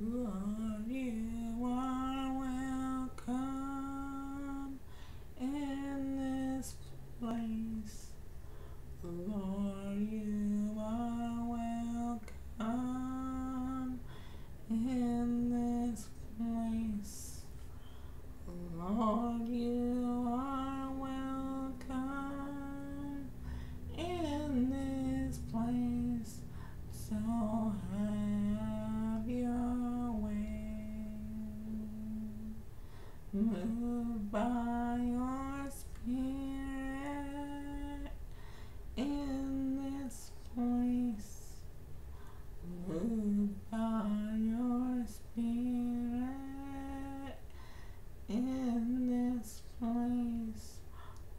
Lord, you are welcome in this place. Lord, you are welcome in this place. Lord, you are welcome in this place. So have your way. Move by your spirit in this place. Move by your spirit in this place.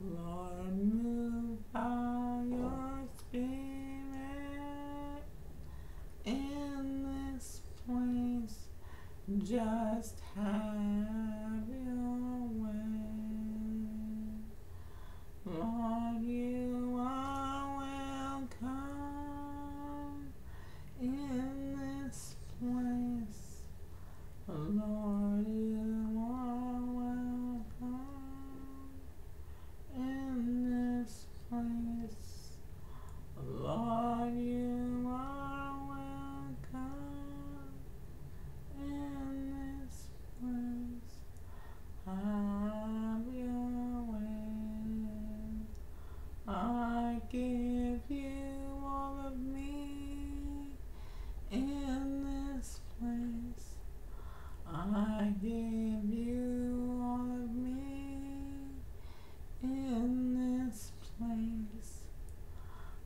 Lord, move by your spirit in this place. Just have your way. Lord, you are welcome in this place. Lord, you are welcome in this place. Lord, you are welcome in this place. Have your way. I give you all of me in this place. I give you all of me in this place.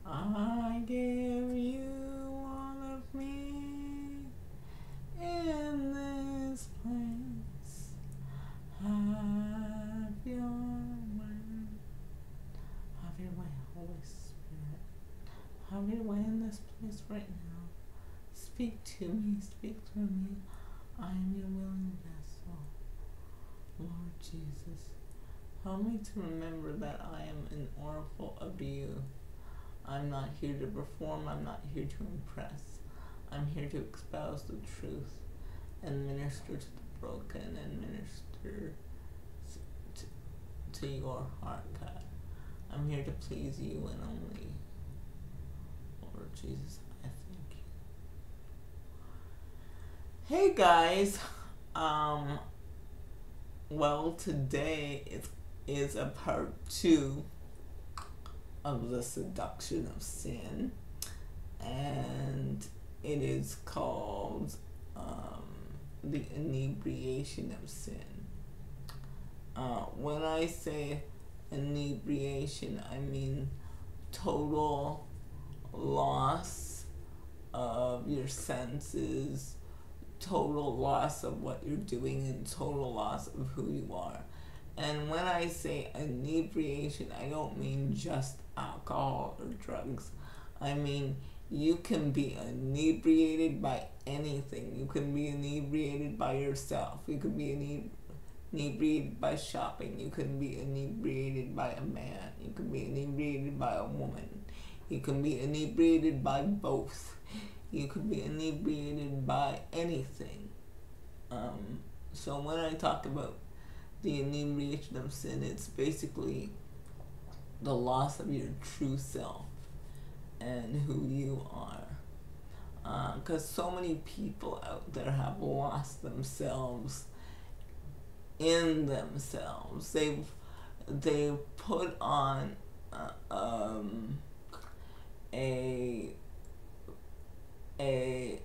I give you all of me in this place. Have your way. Have your way, Holy Spirit. Have your way in this place right now. Speak to me, speak to me. I am your willing vessel. Lord Jesus, help me to remember that I am an oracle of you. I'm not here to perform, I'm not here to impress. I'm here to espouse the truth and minister to the broken and minister to, to your heart, God. I'm here to please you and only. Lord Jesus, I thank you. Hey guys, um, well, today is, is a part two of the seduction of sin, and it is called um, the inebriation of sin. Uh, when I say inebriation, I mean total loss of your senses, total loss of what you're doing, and total loss of who you are. And when I say inebriation, I don't mean just alcohol or drugs. I mean, you can be inebriated by anything. You can be inebriated by yourself. You can be ine- inebriated by shopping. You can be inebriated by a man. You can be inebriated by a woman. You can be inebriated by both. You could be inebriated by anything. Um, so when I talk about the inebriation of sin, it's basically the loss of your true self and who you are. Because so many people out there have lost themselves in themselves. They've they've put on uh, um, a a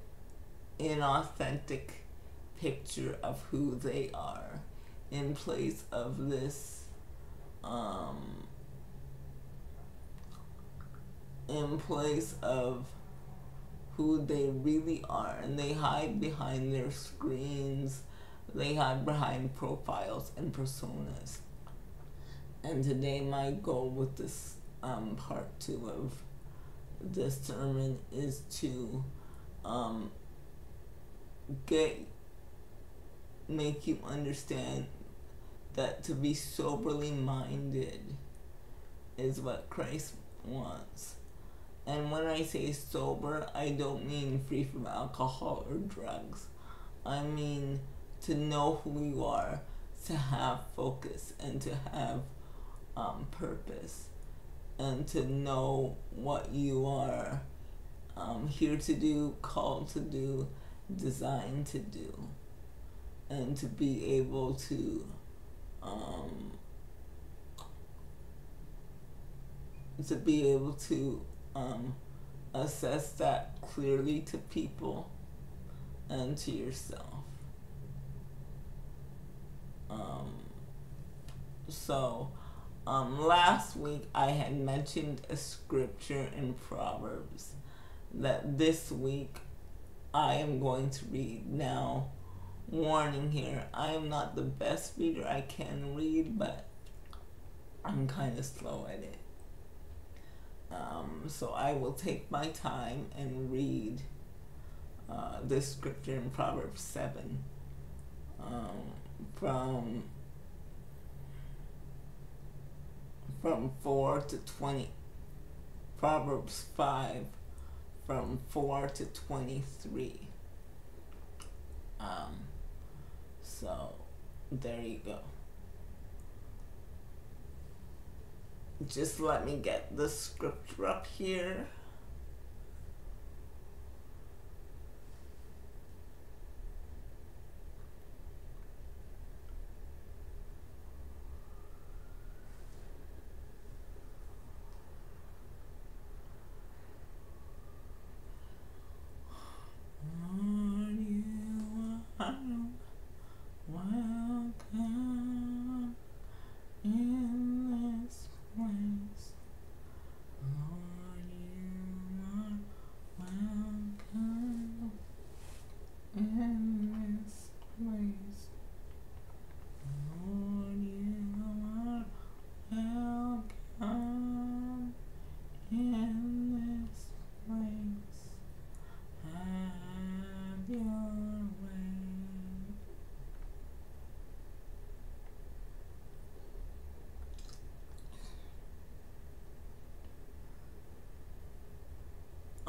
inauthentic picture of who they are in place of this um, in place of who they really are. And they hide behind their screens. They hide behind profiles and personas. And today my goal with this um, part two of this sermon is to um, get make you understand that to be soberly minded is what Christ wants. And when I say sober, I don't mean free from alcohol or drugs. I mean to know who you are, to have focus, and to have um, purpose, and to know what you are um, here to do, called to do, designed to do, and to be able to um, to be able to um, assess that clearly to people and to yourself. Um, so, um, last week I had mentioned a scripture in Proverbs that this week I am going to read. Now, warning here, I am not the best reader I can read, but I'm kind of slow at it. Um, so I will take my time and read uh, this scripture in Proverbs 7 um, from from 4 to 20 Proverbs 5 from 4 to 23 um, so there you go. Just let me get the scripture up here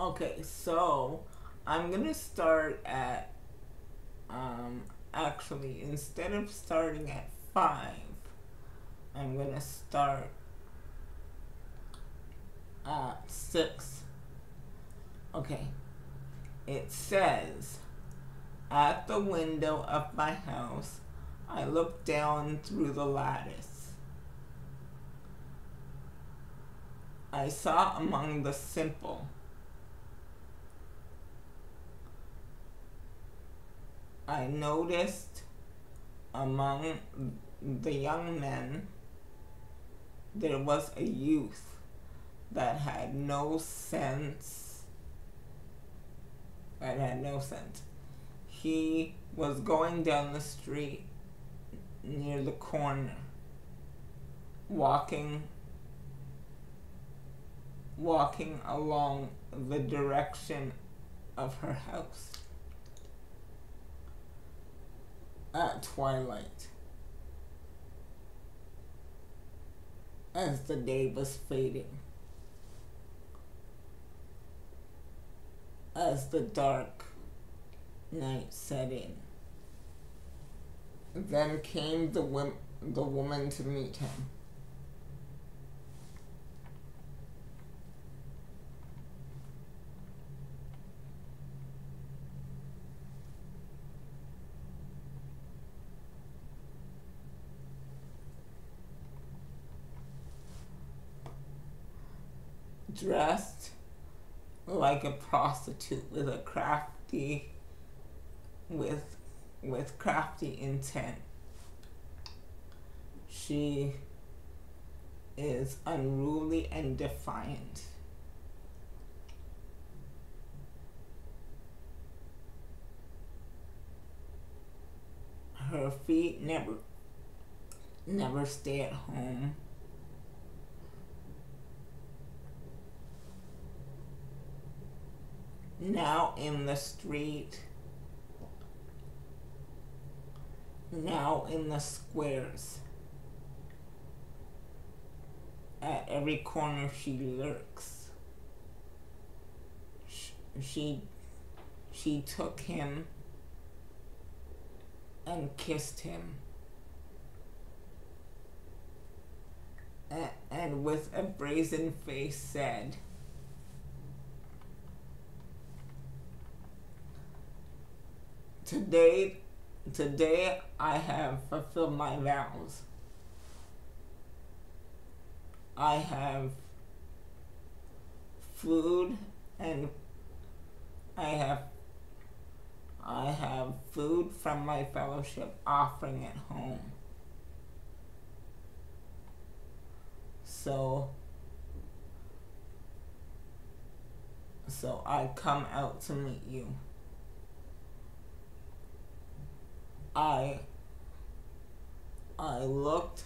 Okay, so I'm gonna start at um actually instead of starting at five, I'm gonna start at six. Okay. It says at the window of my house I looked down through the lattice. I saw among the simple I noticed among the young men there was a youth that had no sense. That had no sense. He was going down the street near the corner, walking walking along the direction of her house. At twilight. As the day was fading. As the dark night set in. Then came the, wim- the woman to meet him. Dressed like a prostitute with a crafty with with crafty intent. She is unruly and defiant. Her feet never never stay at home. Now in the street, now in the squares. At every corner she lurks. She, she took him and kissed him. And with a brazen face said, Today, today I have fulfilled my vows. I have food and I have I have food from my fellowship offering at home. So so I come out to meet you. I I looked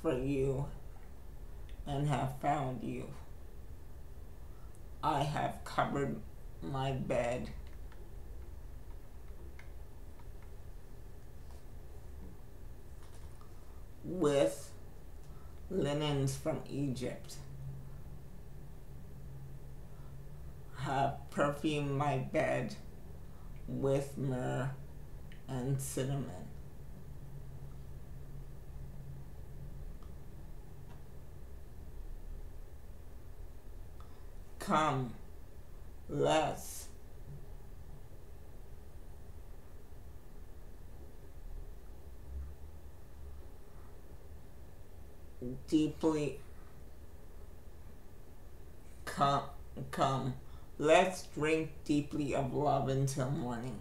for you and have found you. I have covered my bed. with linens from Egypt. Have perfumed my bed with myrrh and cinnamon. Come, let's deeply come come let's drink deeply of love until morning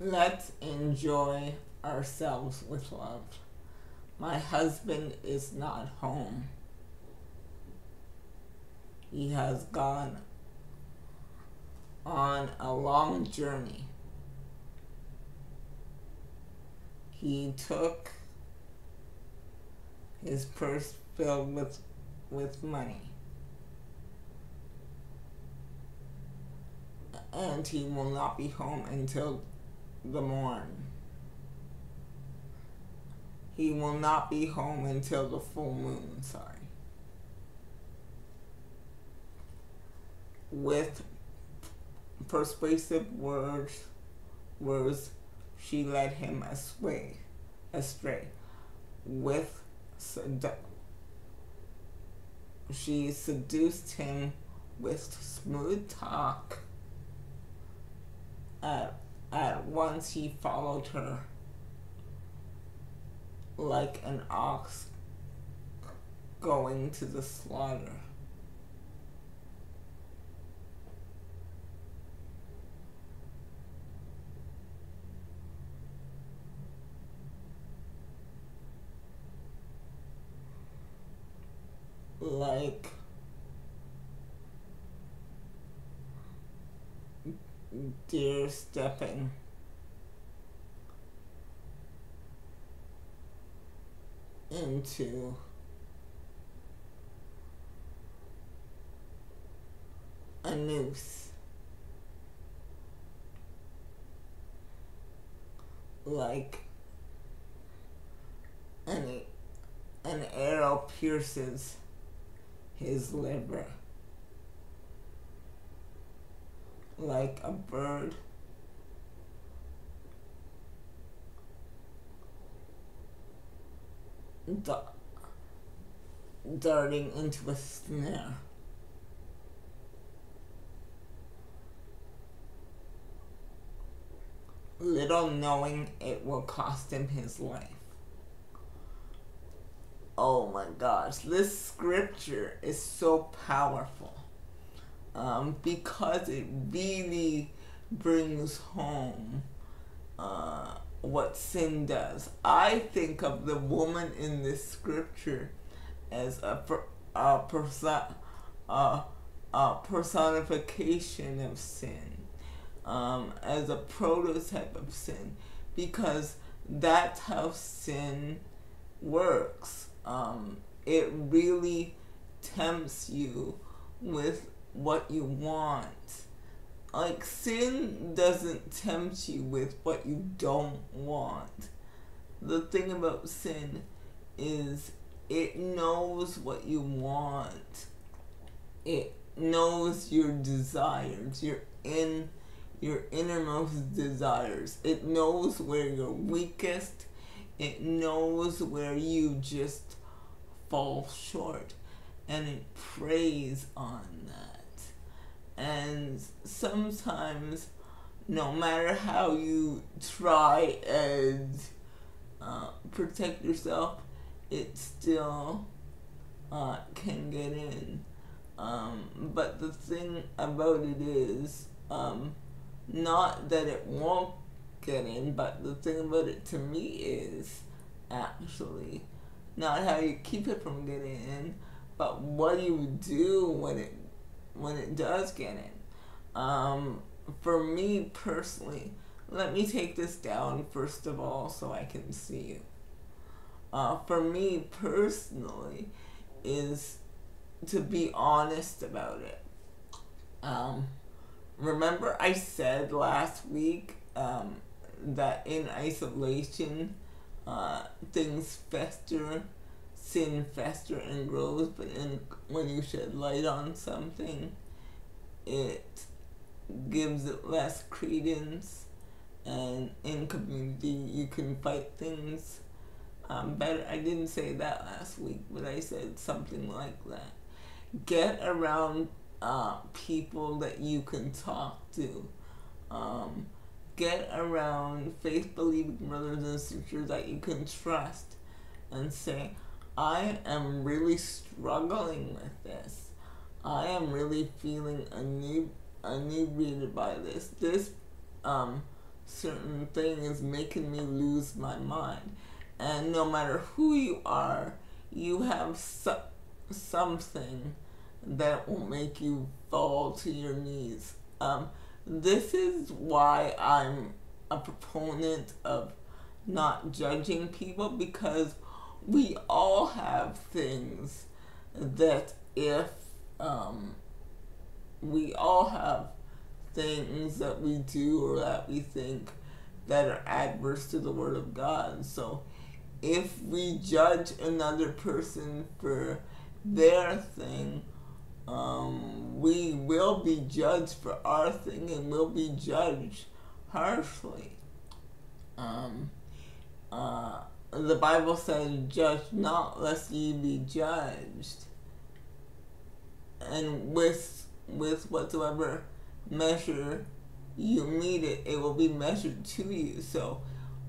let's enjoy ourselves with love. My husband is not home. He has gone on a long journey. He took his purse filled with with money. And he will not be home until the morn. He will not be home until the full moon, sorry. With persuasive words, words she led him astray, astray with sedu- she seduced him with smooth talk. At once he followed her like an ox going to the slaughter. like deer stepping into. A noose. Like an, an arrow pierces his liver like a bird. darting into a snare. Little knowing it will cost him his life oh my gosh, this scripture is so powerful um, because it really brings home uh, what sin does. I think of the woman in this scripture as a, a, perso- a, a personification of sin, um, as a prototype of sin, because that's how sin works um, it really tempts you with what you want. Like, sin doesn't tempt you with what you don't want. The thing about sin is it knows what you want, it knows your desires, your in your innermost desires. It knows where you're weakest. It knows where you just fall short. And it preys on that. And sometimes, no matter how you try and uh, protect yourself, it still uh, can get in. Um, but the thing about it is, um, not that it won't get in, but the thing about it to me is actually not how you keep it from getting in, but what you do when it when it does get in. Um, for me personally, let me take this down first of all so I can see you. Uh, for me personally, is to be honest about it. Um, remember, I said last week um, that in isolation, uh, things fester, sin fester and grows, but when you shed light on something, it gives it less credence, and in community, you can fight things um, better. I didn't say that last week, but I said something like that. Get around uh, people that you can talk to. Um, get around faith believing brothers and sisters that you can trust and say, I am really struggling with this. I am really feeling inebriated by this. This um, certain thing is making me lose my mind. And no matter who you are, you have so- something that will make you fall to your knees. Um, this is why I'm a proponent of not judging people because we all have things that if um, we all have things that we do or that we think that are adverse to the word of God. So if we judge another person for their thing, um, we will be judged for our thing and will be judged harshly. Um, uh, the Bible says, Judge not, lest ye be judged. And with with whatsoever measure you mete it, it will be measured to you. So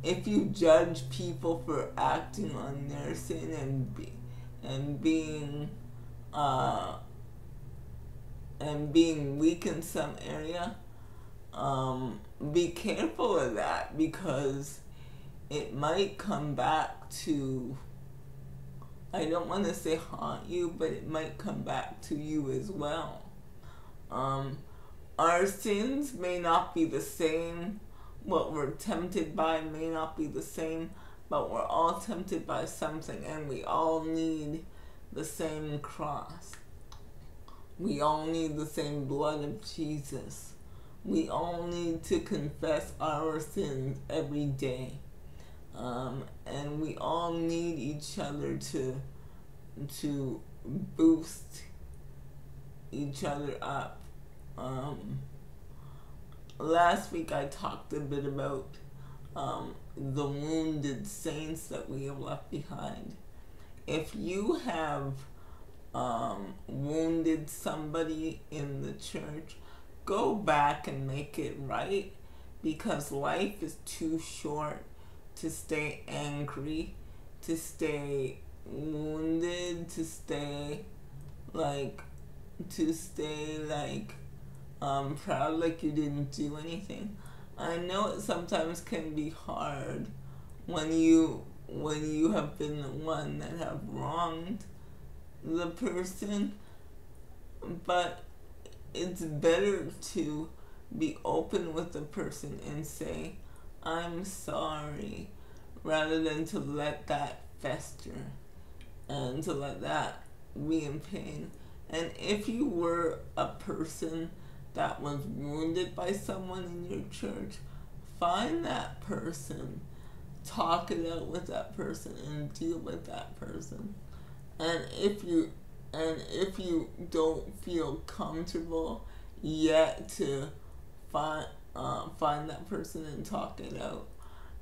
if you judge people for acting on their sin and be, and being uh, and being weak in some area, um, be careful of that because it might come back to I don't want to say haunt you, but it might come back to you as well. Um, our sins may not be the same what we're tempted by may not be the same, but we're all tempted by something and we all need the same cross. We all need the same blood of Jesus. We all need to confess our sins every day. Um, and we all need each other to to boost each other up. Um, last week I talked a bit about um, the wounded saints that we have left behind. If you have um, wounded somebody in the church, go back and make it right because life is too short to stay angry, to stay wounded, to stay like, to stay like um, proud like you didn't do anything. I know it sometimes can be hard when you when you have been the one that have wronged the person, but it's better to be open with the person and say, I'm sorry, rather than to let that fester and to let that be in pain. And if you were a person that was wounded by someone in your church, find that person, talk it out with that person, and deal with that person. And if you and if you don't feel comfortable yet to find uh, find that person and talk it out.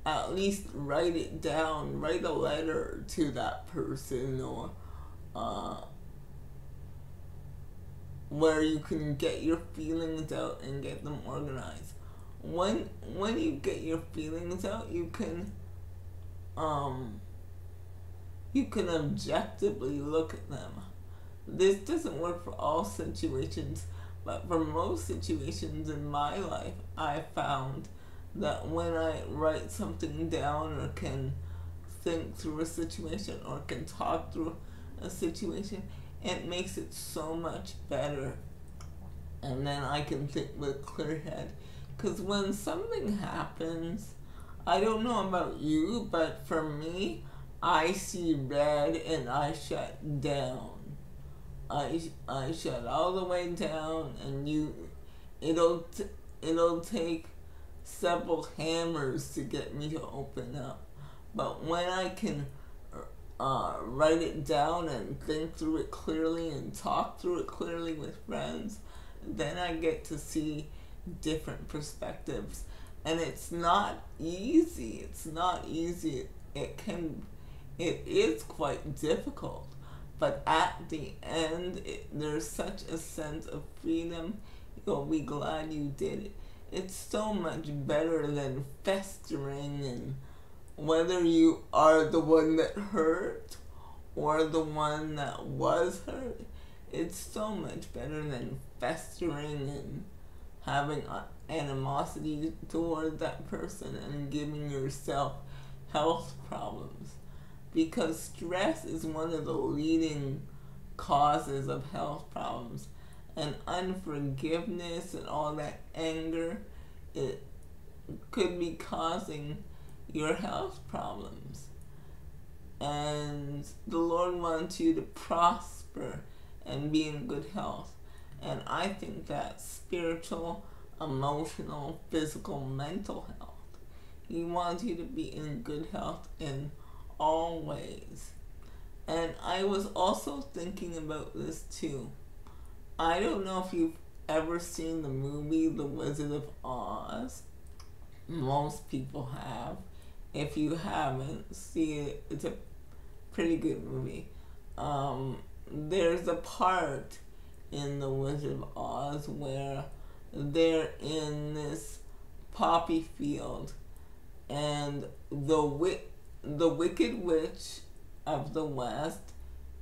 At least write it down. Write a letter to that person or uh, where you can get your feelings out and get them organized. When when you get your feelings out, you can um you can objectively look at them. This doesn't work for all situations, but for most situations in my life, I found that when I write something down or can think through a situation or can talk through a situation, it makes it so much better. And then I can think with clear head. Because when something happens, I don't know about you, but for me, I see red and I shut down. I, I shut all the way down and you, it'll, t- it'll take several hammers to get me to open up. But when I can uh, write it down and think through it clearly and talk through it clearly with friends, then I get to see different perspectives. And it's not easy. It's not easy. It can, it is quite difficult. But at the end, it, there's such a sense of freedom. You'll be glad you did it. It's so much better than festering and whether you are the one that hurt or the one that was hurt, it's so much better than festering and having animosity toward that person and giving yourself health problems. Because stress is one of the leading causes of health problems. And unforgiveness and all that anger, it could be causing your health problems. And the Lord wants you to prosper and be in good health. And I think that spiritual, emotional, physical, mental health. He wants you to be in good health in all ways. And I was also thinking about this too. I don't know if you've ever seen the movie The Wizard of Oz. Most people have. If you haven't, see it. It's a pretty good movie. Um, there's a part in The Wizard of Oz where they're in this poppy field and the wi- the wicked witch of the west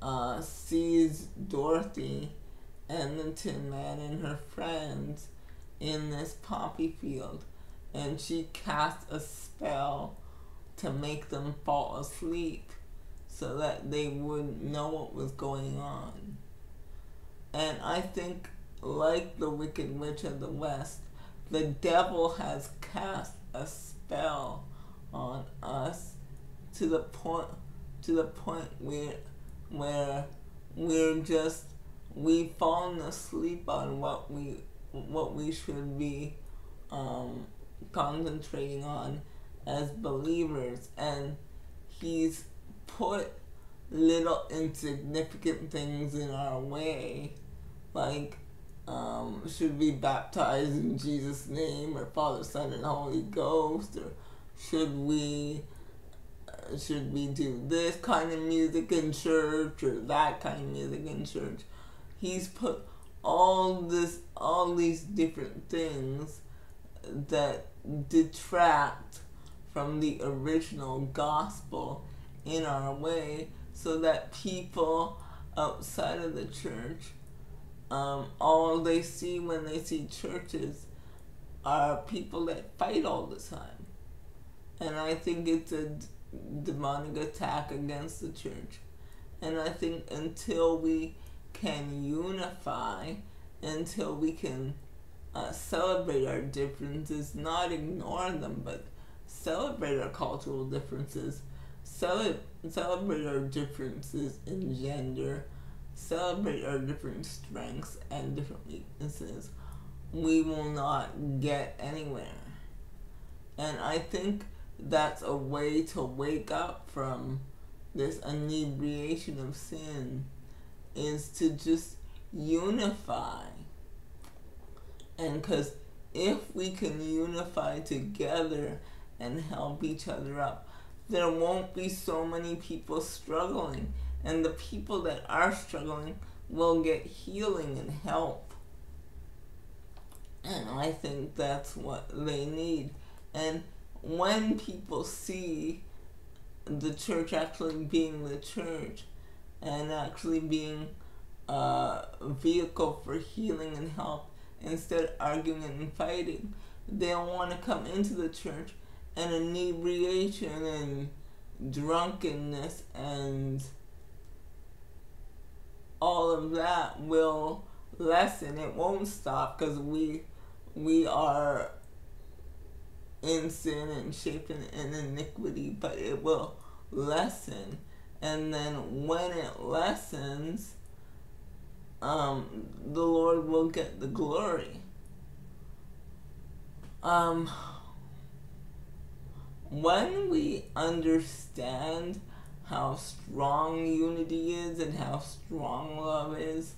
uh, sees Dorothy and the Tin Man and her friends in this poppy field and she casts a spell to make them fall asleep so that they would know what was going on. And I think, like the Wicked Witch of the West, the devil has cast a spell on us to the point to the point where where we're just we've fallen asleep on what we what we should be um, concentrating on as believers. And he's put little insignificant things in our way like um, should we baptize in Jesus name or Father Son and Holy Ghost? Or should we should we do this kind of music in church or that kind of music in church he's put all this all these different things that detract from the original gospel in our way so that people outside of the church, um, all they see when they see churches are people that fight all the time. And I think it's a demonic attack against the church. And I think until we can unify, until we can uh, celebrate our differences, not ignore them, but celebrate our cultural differences, cele- celebrate our differences in gender, celebrate our different strengths and different weaknesses, we will not get anywhere. And I think that's a way to wake up from this inebriation of sin is to just unify. And because if we can unify together and help each other up, there won't be so many people struggling. And the people that are struggling will get healing and help. And I think that's what they need. And when people see the church actually being the church and actually being a vehicle for healing and help instead arguing and fighting, they'll want to come into the church and inebriation and drunkenness and all of that will lessen. It won't stop because we we are in sin and shaping in iniquity, but it will lessen. And then when it lessens, um, the Lord will get the glory. Um, when we understand how strong unity is and how strong love is,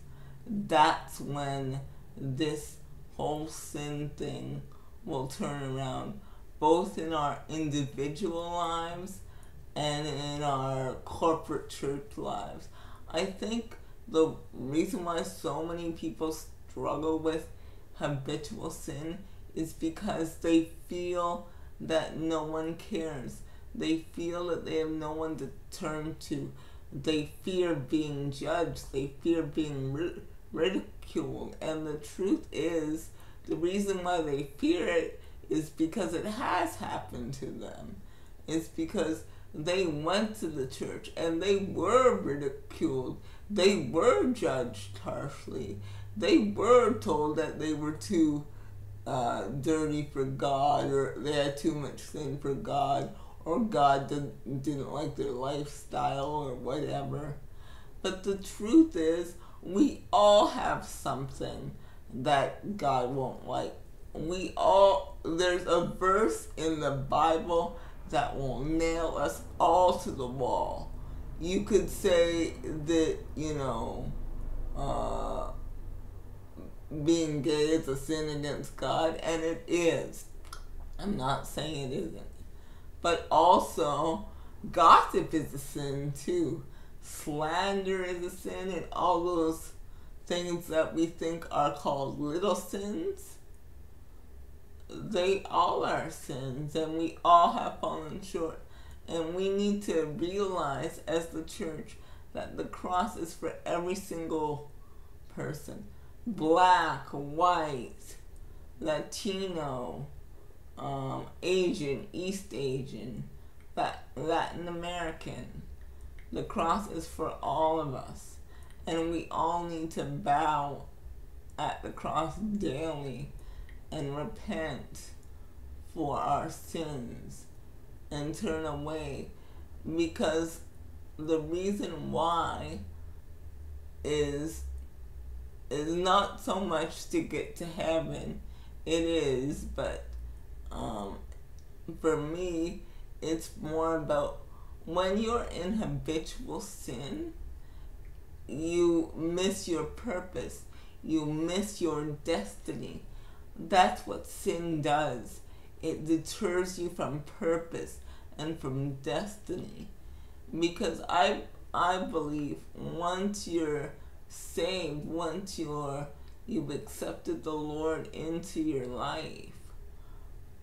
that's when this whole sin thing will turn around, both in our individual lives and in our corporate church lives. I think the reason why so many people struggle with habitual sin is because they feel that no one cares. They feel that they have no one to turn to. They fear being judged. They fear being ridiculed. And the truth is, the reason why they fear it is because it has happened to them. It's because they went to the church and they were ridiculed. They were judged harshly. They were told that they were too uh, dirty for God or they had too much sin for God or God did, didn't like their lifestyle or whatever. But the truth is, we all have something that God won't like. We all, there's a verse in the Bible that will nail us all to the wall. You could say that, you know, uh, being gay is a sin against God, and it is. I'm not saying it isn't. But also, gossip is a sin too. Slander is a sin, and all those things that we think are called little sins, they all are sins, and we all have fallen short. And we need to realize as the church that the cross is for every single person black, white, Latino, um, Asian, East Asian, Latin American. The cross is for all of us. And we all need to bow at the cross daily and repent for our sins and turn away because the reason why is is not so much to get to heaven it is but um, for me it's more about when you're in habitual sin you miss your purpose, you miss your destiny. That's what sin does. It deters you from purpose and from destiny. Because I I believe once you're saved, once you're you've accepted the Lord into your life,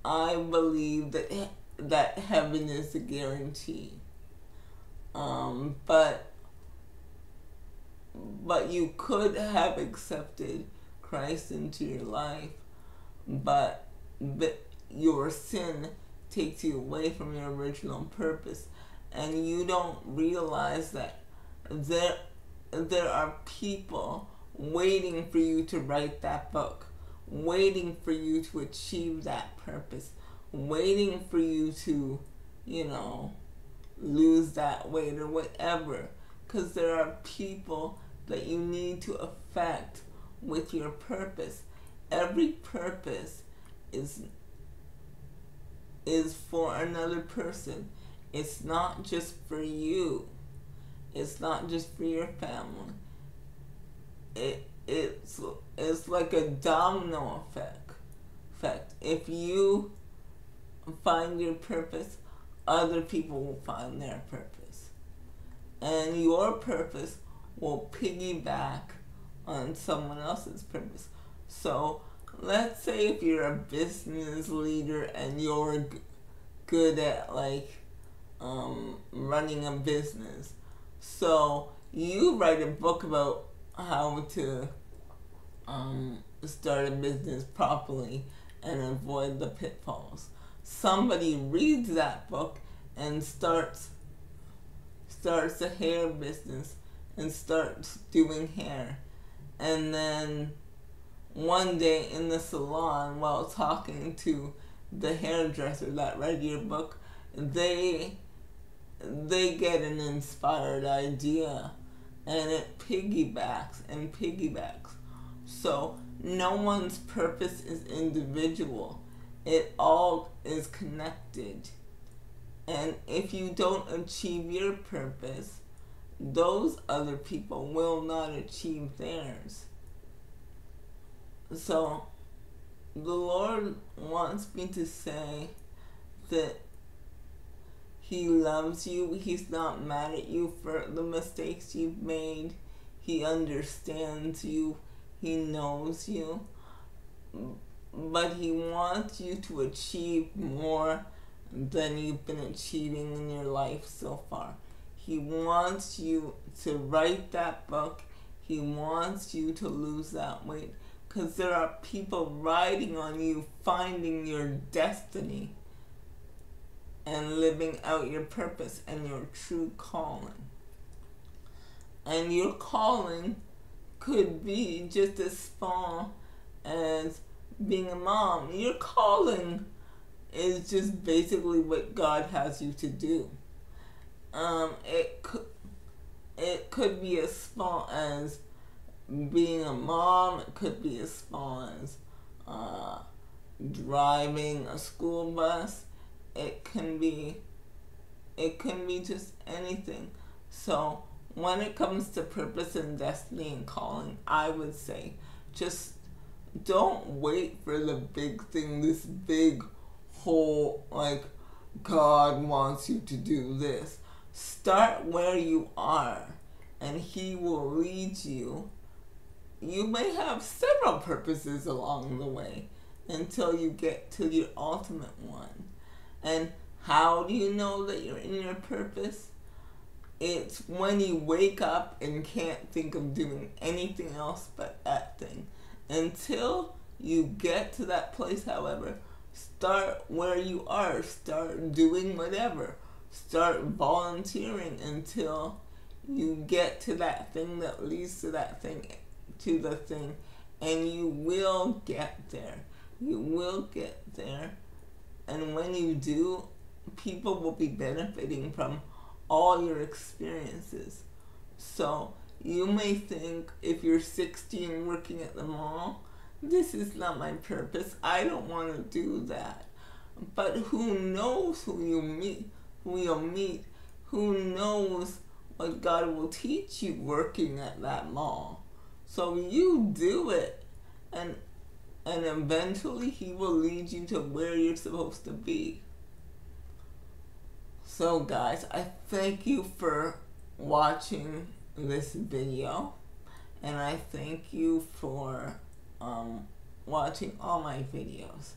I believe that that heaven is a guarantee. Um, but but you could have accepted Christ into your life, but, but your sin takes you away from your original purpose, and you don't realize that there there are people waiting for you to write that book, waiting for you to achieve that purpose, waiting for you to, you know, lose that weight or whatever. Because there are people that you need to affect with your purpose. Every purpose is is for another person. It's not just for you. It's not just for your family. It it's it's like a domino effect effect. If you find your purpose, other people will find their purpose. And your purpose will piggyback on someone else's purpose. So, let's say if you're a business leader and you're g- good at like um, running a business, so you write a book about how to um, start a business properly and avoid the pitfalls. Somebody reads that book and starts starts a hair business and starts doing hair. And then one day in the salon while talking to the hairdresser that read your book, they they get an inspired idea and it piggybacks and piggybacks. So no one's purpose is individual. It all is connected. And if you don't achieve your purpose, those other people will not achieve theirs. So the Lord wants me to say that He loves you. He's not mad at you for the mistakes you've made. He understands you. He knows you. But He wants you to achieve more than you've been achieving in your life so far. He wants you to write that book. He wants you to lose that weight. Because there are people riding on you, finding your destiny and living out your purpose and your true calling. And your calling could be just as small as being a mom. Your calling is just basically what God has you to do. Um, it could it could be as small as being a mom. Could be small as uh, driving a school bus. It can be it can be just anything. So when it comes to purpose and destiny and calling, I would say just don't wait for the big thing, this big whole like God wants you to do this. Start where you are and he will lead you. You may have several purposes along the way until you get to your ultimate one. And how do you know that you're in your purpose? It's when you wake up and can't think of doing anything else but that thing. Until you get to that place, however, start where you are. Start doing whatever. Start volunteering until you get to that thing that leads to that thing, to the thing, and you will get there. You will get there. And when you do, people will be benefiting from all your experiences. So you may think if you're 16 working at the mall, this is not my purpose. I don't want to do that. But who knows who you meet, who you'll meet, who knows what God will teach you working at that mall. So you do it and and eventually he will lead you to where you're supposed to be. So guys, I thank you for watching this video and I thank you for um, watching all my videos.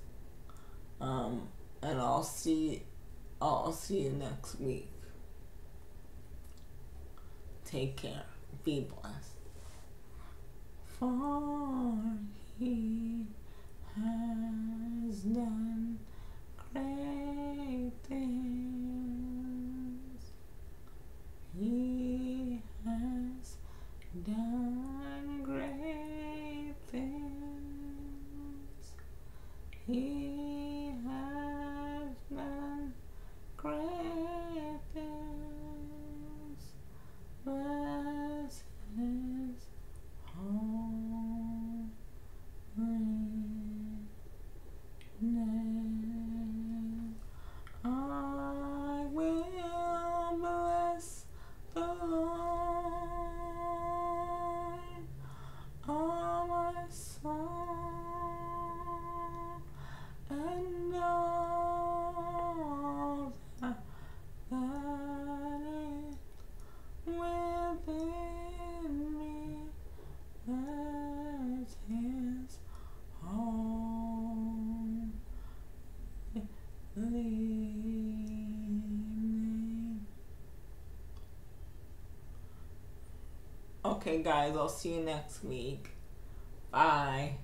Um, and I'll see I'll see you next week. Take care. Be blessed. For he has done great things. He has done great things. He has done great things. Bless his holy name. Okay, guys, I'll see you next week. Bye.